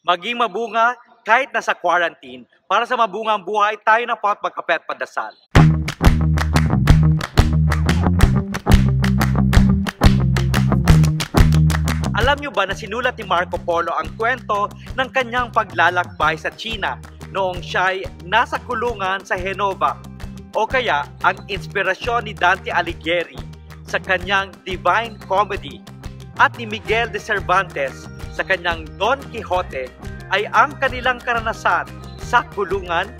Maging mabunga kahit nasa quarantine para sa mabungang buhay tayo na po at magkape at padasal. Alam nyo ba na sinulat ni Marco Polo ang kwento ng kanyang paglalakbay sa China noong siya'y nasa kulungan sa Genova o kaya ang inspirasyon ni Dante Alighieri sa kanyang Divine Comedy at ni Miguel de Cervantes sa kanyang Don Quixote ay ang kanilang karanasan sa kulungan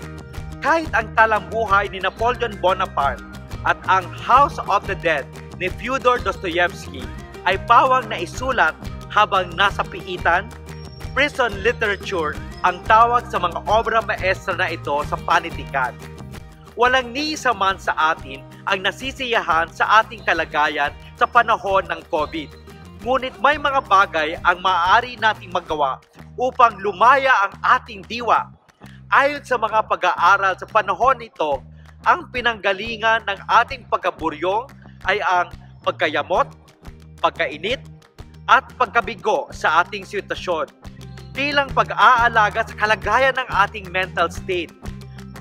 kahit ang talambuhay ni Napoleon Bonaparte at ang House of the Dead ni Fyodor Dostoevsky ay pawang na isulat habang nasa piitan, prison literature ang tawag sa mga obra maestra na ito sa panitikan. Walang ni isa man sa atin ang nasisiyahan sa ating kalagayan sa panahon ng COVID. Ngunit may mga bagay ang maaari nating magawa upang lumaya ang ating diwa. Ayon sa mga pag-aaral sa panahon nito, ang pinanggalingan ng ating pagkaburyong ay ang pagkayamot, pagkainit, at pagkabigo sa ating sitwasyon bilang pag-aalaga sa kalagayan ng ating mental state.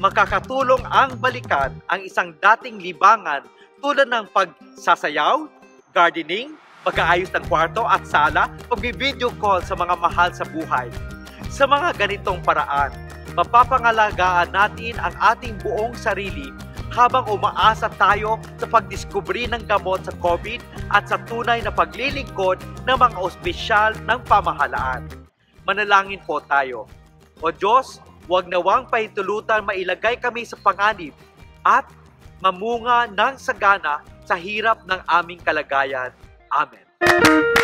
Makakatulong ang balikan ang isang dating libangan tulad ng pagsasayaw, gardening, pag-aayos ng kwarto at sala, pag-video call sa mga mahal sa buhay. Sa mga ganitong paraan, mapapangalagaan natin ang ating buong sarili habang umaasa tayo sa pagdiskubre ng gamot sa COVID at sa tunay na paglilingkod ng mga ospisyal ng pamahalaan. Manalangin po tayo. O Diyos, huwag nawang pahintulutan mailagay kami sa panganib at mamunga ng sagana sa hirap ng aming kalagayan. Amen.